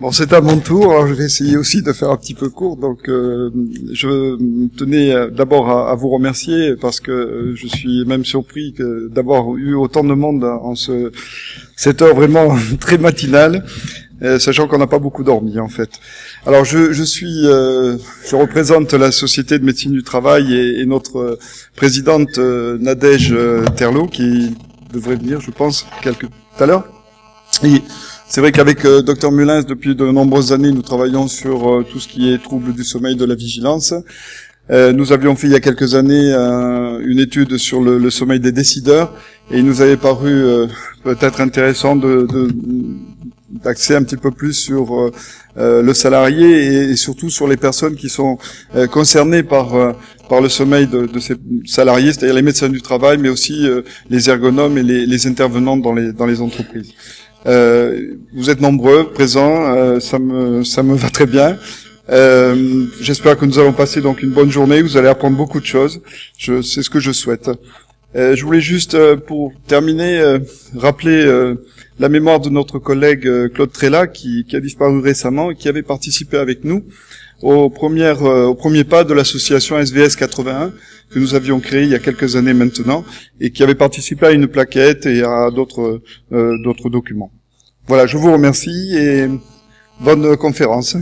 Bon, c'est à mon tour. Alors, je vais essayer aussi de faire un petit peu court. Donc, euh, je tenais euh, d'abord à, vous remercier parce que euh, je suis même surpris d'avoir eu autant de monde en ce, cette heure vraiment très matinale, sachant qu'on n'a pas beaucoup dormi en fait. Alors, je, je suis, je représente la Société de médecine du travail et, notre présidente Nadège Terlot qui devrait venir, je pense, quelque tout à l'heure. C'est vrai qu'avec euh, Dr Mulins, depuis de nombreuses années, nous travaillons sur euh, tout ce qui est troubles du sommeil, de la vigilance. Euh, nous avions fait il y a quelques années une étude sur le, sommeil des décideurs et il nous avait paru peut-être intéressant de, d'axer un petit peu plus sur le salarié et, surtout sur les personnes qui sont concernées par par le sommeil de, de ces salariés, c'est-à-dire les médecins du travail, mais aussi les ergonomes et les, les intervenants dans les dans les entreprises. Euh, vous êtes nombreux, présents, euh, ça me ça me va très bien. Euh, J'espère que nous allons passer donc une bonne journée. Vous allez apprendre beaucoup de choses. C'est ce que je souhaite. Euh, je voulais juste euh, pour terminer rappeler la mémoire de notre collègue Claude Trella qui, qui, a disparu récemment et qui avait participé avec nous au premier au premier pas de l'association SVS 81 que nous avions créé il y a quelques années maintenant et qui avait participé à une plaquette et à d'autres d'autres documents. Voilà, je vous remercie et bonne conférence.